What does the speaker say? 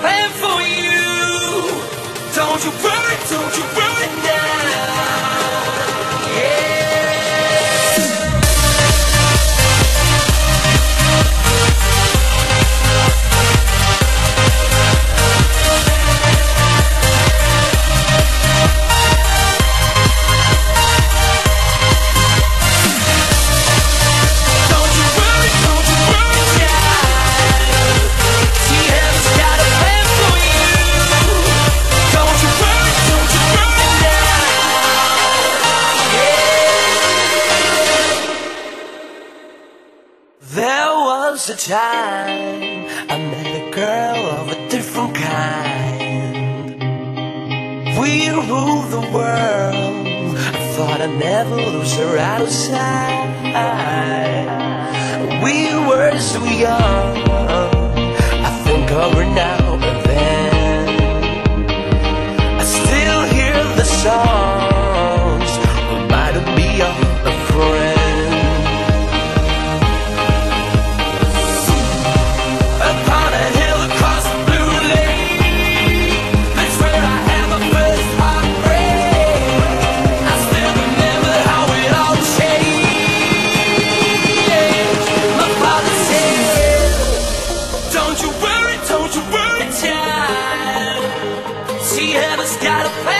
Plan for you. Don't you worry, don't you worry now a time I met a girl of a different kind. We ruled the world. I thought I'd never lose her out of sight. We were so young. she ever's got a plan.